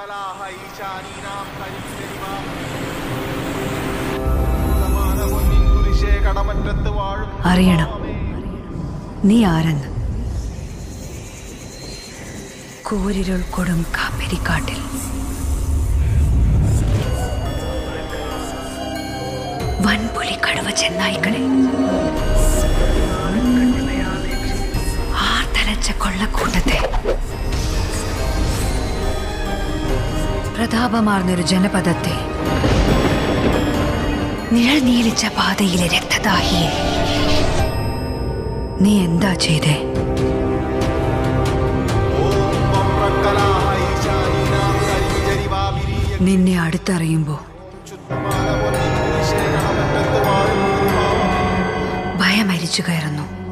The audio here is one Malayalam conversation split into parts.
ഈശാനീനാം. സമാനമൊന്നിൻ കുരിശേ കടമറ്റത്ത് വാഴും അറിയണം. നീ ആരെന്ന്? കൂരിരുൾ കൊടും കാപ്പിരിക്കാട്ടിൽ. വൻപുലി കടുവ ചെന്നായ്ക്കളെ. ആർത്തലച്ച കൊള്ളക്കൂട്ടത്തെ പ്രതാപമാർന്നൊരു ജനപദത്തെ. നിഴൽ നീലിച്ച പാതയിലെ രക്തദാഹിയെ. നീ എന്താ ചെയ്തേ. നിന്നെ അടുത്തറിയുമ്പോ ഭയമരിച്ചു കയറുന്നു.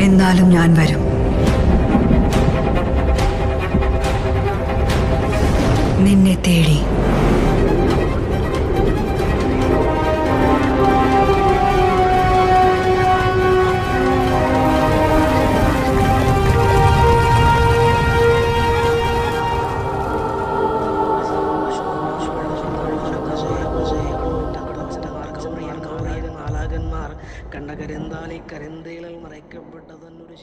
എന്നാലും ഞാൻ വരും. നിന്നെ തേടി. നാലാകന്മാർ കണ്ടകരെന്താലി മറയ്ക്കപ്പെട്ട തന്നൊരു